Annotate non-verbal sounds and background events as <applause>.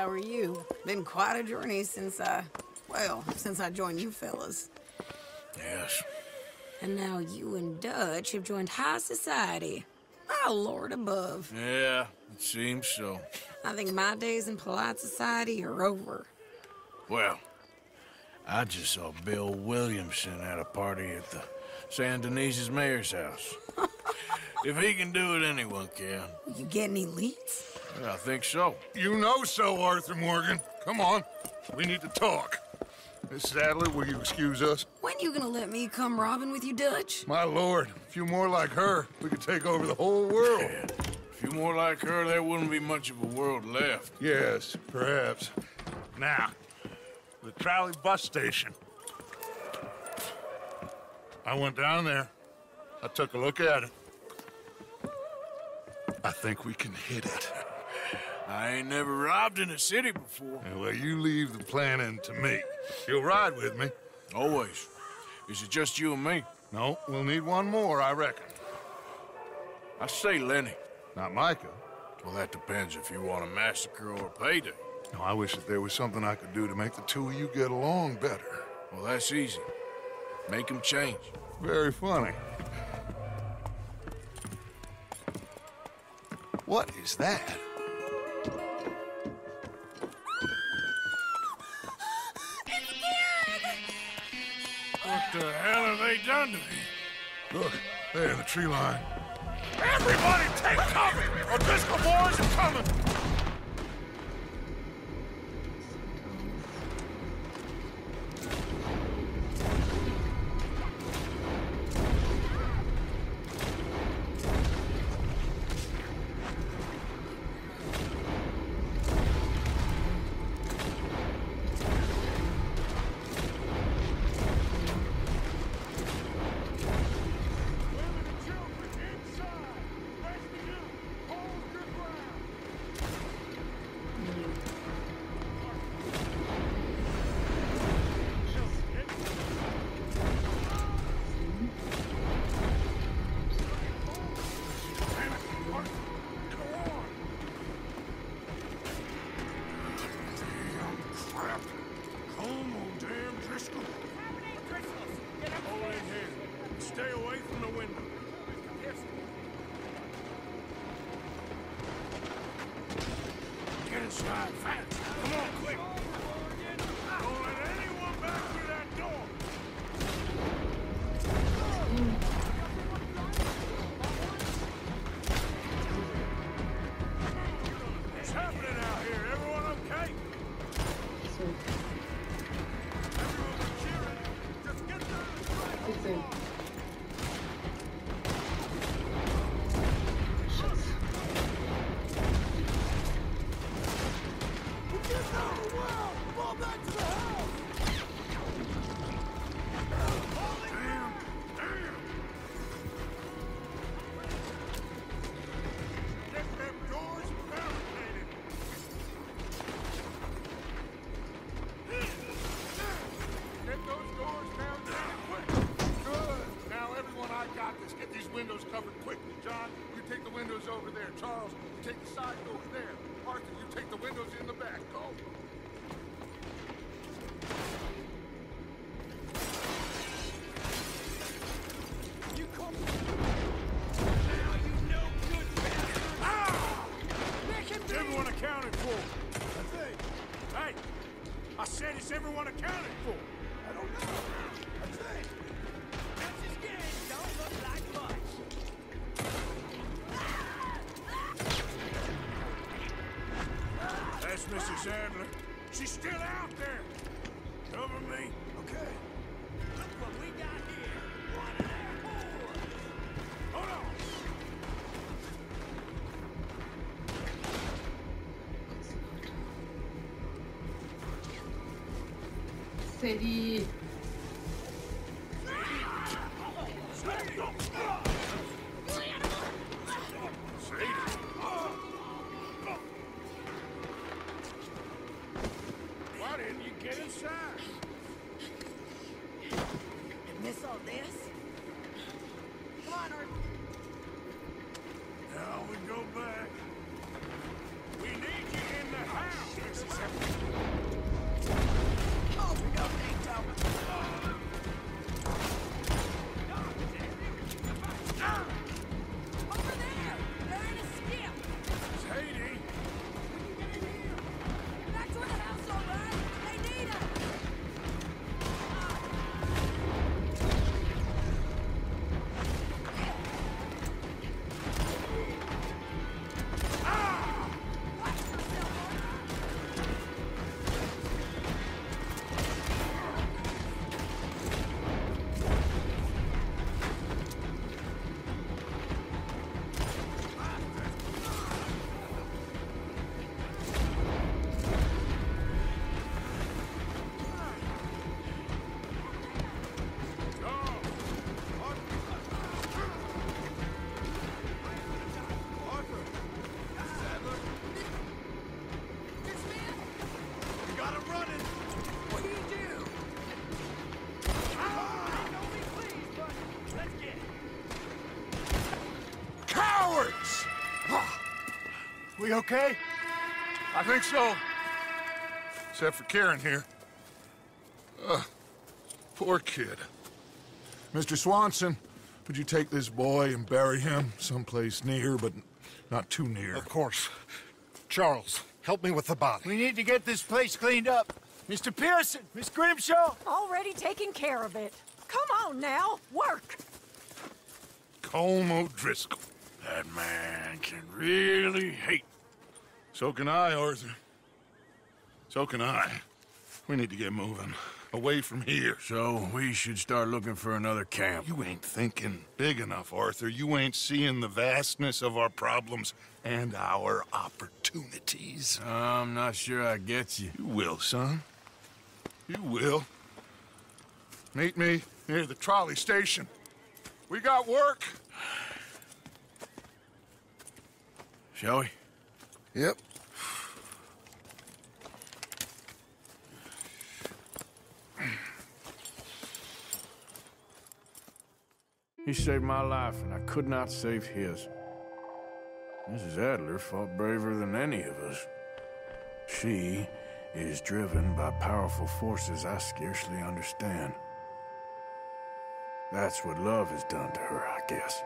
How are you? Been quite a journey since I... Well, since I joined you fellas. Yes. And now you and Dutch have joined high society. My lord above. Yeah, it seems so. I think my days in polite society are over. Well, I just saw Bill Williamson at a party at the Saint Denis's mayor's house. <laughs> if he can do it, anyone can. You get any leads? I think so. You know so, Arthur Morgan. Come on. We need to talk. Mrs. Adler, will you excuse us? When you gonna let me come robbing with you, Dutch? My lord, a few more like her, we could take over the whole world. Yeah. A few more like her, there wouldn't be much of a world left. Yes, perhaps. Now, the trolley bus station. I went down there. I took a look at it. I think we can hit it. I ain't never robbed in a city before. Well, you leave the planning to me. You'll ride with me. Always. Is it just you and me? No, we'll need one more, I reckon. I say Lenny. Not Micah. Well, that depends if you want a massacre or a payday. No, I wish that there was something I could do to make the two of you get along better. Well, that's easy. Make them change. Very funny. What is that? What the hell have they done to me? Look, there in the tree line. Everybody take cover! O'Driscoll boys are coming! Stay away from the window. Get inside, fast. Come on, quick. Don't let anyone back through that door. What's happening out here? Everyone okay? Everyone cheering. Just get down John, you take the windows over there. Charles, you take the side doors there. Arthur, you take the windows in the back. Go. Freddy. We okay? I think so. Except for Kieran here. Ugh, poor kid. Mr. Swanson, would you take this boy and bury him someplace near, but not too near? Of course. Charles, help me with the body. We need to get this place cleaned up. Mr. Pearson, Miss Grimshaw. Already taking care of it. Come on now, work. Colm O'Driscoll. That man can really hate. So can I, Arthur. So can I. We need to get moving. Away from here. So we should start looking for another camp. You ain't thinking big enough, Arthur. You ain't seeing the vastness of our problems and our opportunities. I'm not sure I get you. You will, son. You will. Meet me near the trolley station. We got work. Shall we? Yep. He saved my life, and I could not save his. Mrs. Adler fought braver than any of us. She is driven by powerful forces I scarcely understand. That's what love has done to her, I guess.